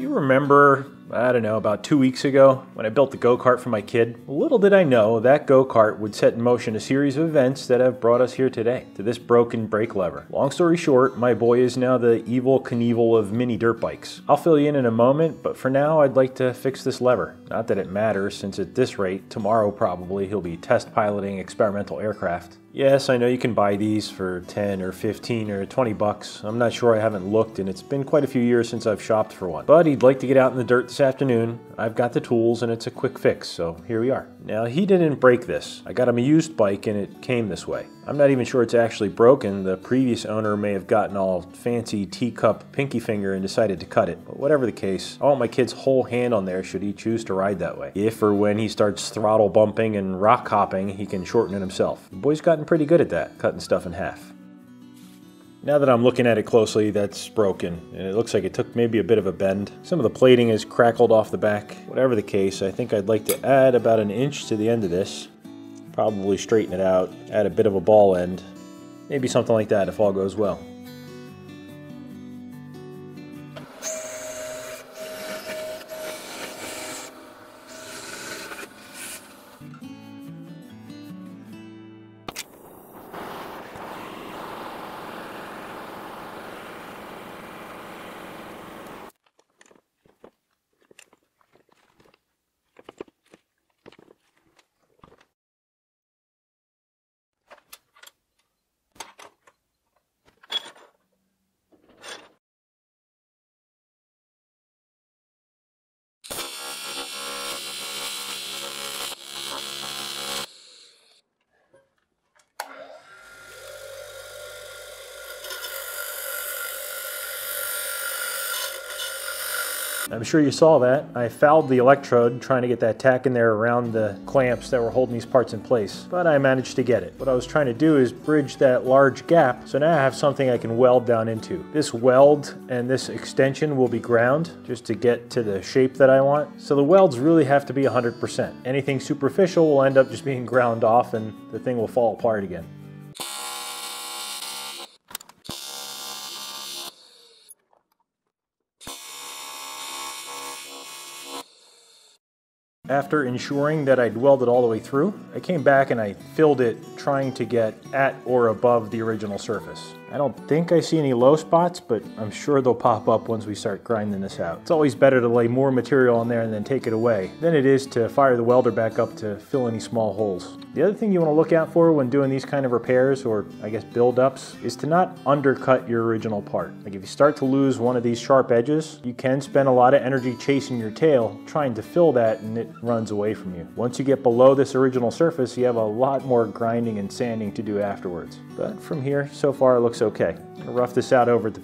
You remember, I don't know, about two weeks ago when I built the go-kart for my kid? Little did I know that go-kart would set in motion a series of events that have brought us here today, to this broken brake lever. Long story short, my boy is now the Evel Knievel of mini dirt bikes. I'll fill you in in a moment, but for now I'd like to fix this lever. Not that it matters, since at this rate, tomorrow probably he'll be test piloting experimental aircraft. Yes, I know you can buy these for 10 or 15 or 20 bucks. I'm not sure, I haven't looked, and it's been quite a few years since I've shopped for one. But he'd like to get out in the dirt afternoon. I've got the tools, and it's a quick fix, so here we are. Now, he didn't break this. I got him a used bike, and it came this way. I'm not even sure it's actually broken. The previous owner may have gotten all fancy teacup pinky finger and decided to cut it. But whatever the case, I want my kid's whole hand on there should he choose to ride that way. If or when he starts throttle bumping and rock hopping, he can shorten it himself. The boy's gotten pretty good at that, cutting stuff in half. Now that I'm looking at it closely, that's broken, and it looks like it took maybe a bit of a bend. Some of the plating is crackled off the back. Whatever the case, I think I'd like to add about an inch to the end of this. Probably straighten it out, add a bit of a ball end. Maybe something like that if all goes well. I'm sure you saw that. I fouled the electrode trying to get that tack in there around the clamps that were holding these parts in place, but I managed to get it. What I was trying to do is bridge that large gap, so now I have something I can weld down into. This weld and this extension will be ground just to get to the shape that I want. So the welds really have to be 100%. Anything superficial will end up just being ground off and the thing will fall apart again. After ensuring that I'd welded all the way through, I came back and I filled it trying to get at or above the original surface. I don't think I see any low spots, but I'm sure they'll pop up once we start grinding this out. It's always better to lay more material on there and then take it away than it is to fire the welder back up to fill any small holes. The other thing you want to look out for when doing these kind of repairs, or I guess build-ups, is to not undercut your original part. Like if you start to lose one of these sharp edges, you can spend a lot of energy chasing your tail trying to fill that and it runs away from you. Once you get below this original surface, you have a lot more grinding and sanding to do afterwards. But from here, so far it looks okay. Gonna rough this out over the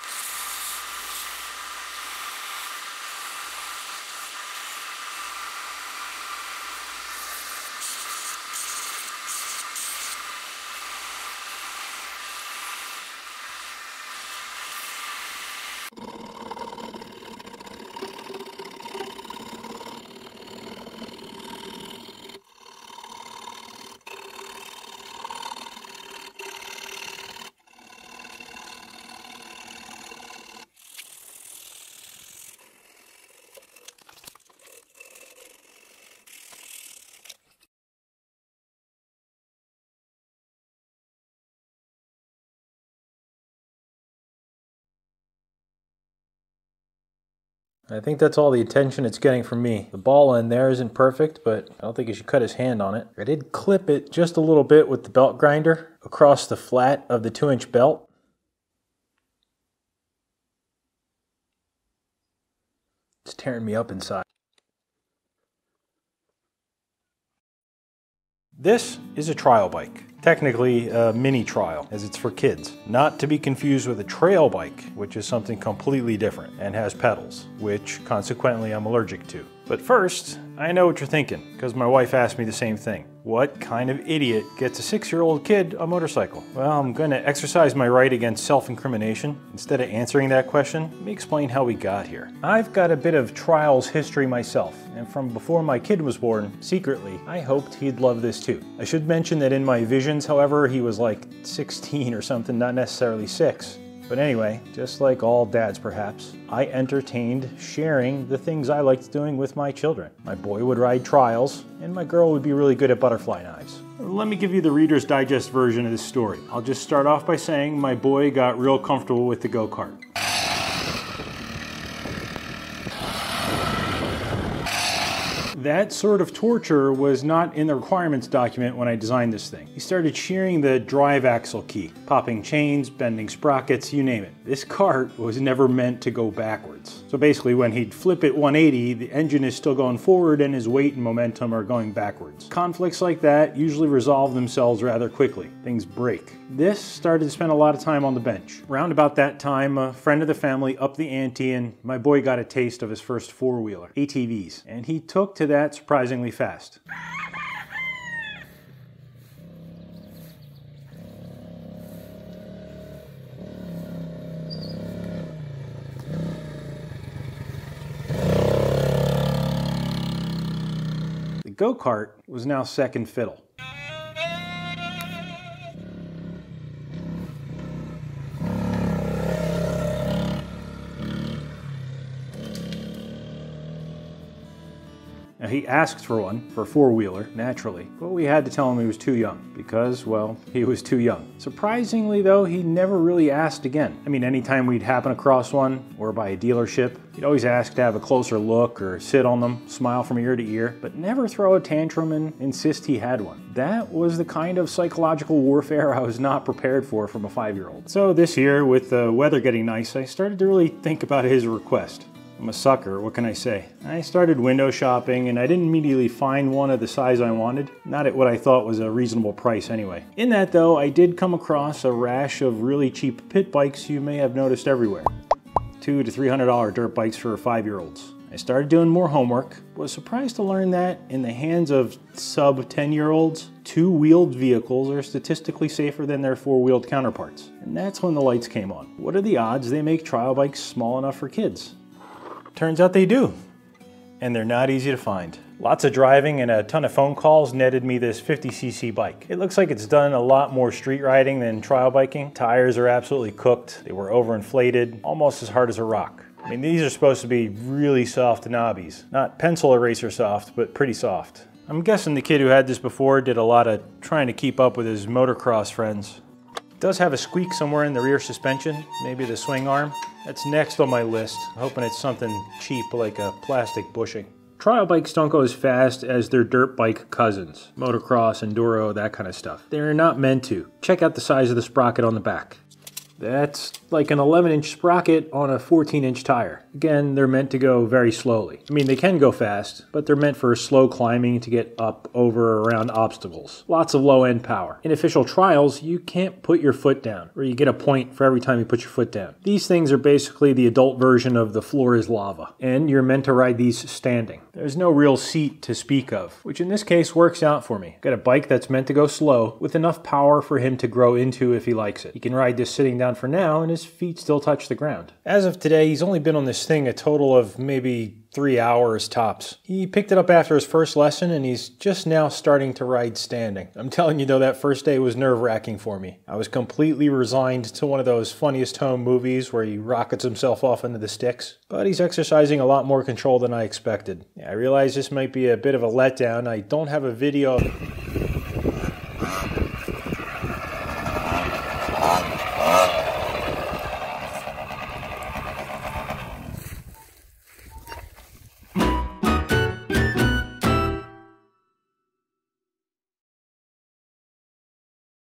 I think that's all the attention it's getting from me. The ball end there isn't perfect, but I don't think he should cut his hand on it. I did clip it just a little bit with the belt grinder across the flat of the two inch belt. It's tearing me up inside. This is a trial bike technically a mini trial as it's for kids. Not to be confused with a trail bike, which is something completely different and has pedals, which consequently I'm allergic to. But first, I know what you're thinking, because my wife asked me the same thing. What kind of idiot gets a six-year-old kid a motorcycle? Well, I'm to exercise my right against self-incrimination. Instead of answering that question, let me explain how we got here. I've got a bit of trials history myself, and from before my kid was born, secretly, I hoped he'd love this too. I should mention that in my visions, however, he was like 16 or something, not necessarily six. But anyway, just like all dads perhaps, I entertained sharing the things I liked doing with my children. My boy would ride trials, and my girl would be really good at butterfly knives. Let me give you the Reader's Digest version of this story. I'll just start off by saying my boy got real comfortable with the go-kart. That sort of torture was not in the requirements document when I designed this thing. He started shearing the drive axle key, popping chains, bending sprockets, you name it. This cart was never meant to go backwards. So basically when he'd flip it 180, the engine is still going forward and his weight and momentum are going backwards. Conflicts like that usually resolve themselves rather quickly. Things break. This started to spend a lot of time on the bench. Around about that time, a friend of the family upped the ante and my boy got a taste of his first four-wheeler, ATVs, and he took to that surprisingly fast. The go-kart was now second fiddle. Now, he asked for one, for a four-wheeler, naturally, but we had to tell him he was too young, because, well, he was too young. Surprisingly, though, he never really asked again. I mean, anytime we'd happen across one, or by a dealership, he'd always ask to have a closer look, or sit on them, smile from ear to ear, but never throw a tantrum and insist he had one. That was the kind of psychological warfare I was not prepared for from a five-year-old. So this year, with the weather getting nice, I started to really think about his request. I'm a sucker, what can I say? I started window shopping and I didn't immediately find one of the size I wanted, not at what I thought was a reasonable price anyway. In that though, I did come across a rash of really cheap pit bikes you may have noticed everywhere. Two to $300 dirt bikes for five-year-olds. I started doing more homework, was surprised to learn that in the hands of sub 10 year olds, two wheeled vehicles are statistically safer than their four wheeled counterparts. And that's when the lights came on. What are the odds they make trial bikes small enough for kids? Turns out they do. And they're not easy to find. Lots of driving and a ton of phone calls netted me this 50cc bike. It looks like it's done a lot more street riding than trial biking. Tires are absolutely cooked. They were overinflated, almost as hard as a rock. I mean, these are supposed to be really soft knobbies. Not pencil eraser soft, but pretty soft. I'm guessing the kid who had this before did a lot of trying to keep up with his motocross friends. Does have a squeak somewhere in the rear suspension, maybe the swing arm. That's next on my list, hoping it's something cheap like a plastic bushing. Trial bikes don't go as fast as their dirt bike cousins, motocross, enduro, that kind of stuff. They're not meant to. Check out the size of the sprocket on the back. That's like an 11 inch sprocket on a 14 inch tire. Again, they're meant to go very slowly. I mean, they can go fast, but they're meant for slow climbing to get up, over, around obstacles. Lots of low end power. In official trials, you can't put your foot down, or you get a point for every time you put your foot down. These things are basically the adult version of the floor is lava, and you're meant to ride these standing. There's no real seat to speak of, which in this case works out for me. Got a bike that's meant to go slow, with enough power for him to grow into if he likes it. He can ride this sitting down for now, and his feet still touch the ground. As of today, he's only been on this thing a total of maybe three hours tops. He picked it up after his first lesson and he's just now starting to ride standing. I'm telling you though, that first day was nerve wracking for me. I was completely resigned to one of those funniest home movies where he rockets himself off into the sticks. But he's exercising a lot more control than I expected. I realize this might be a bit of a letdown. I don't have a video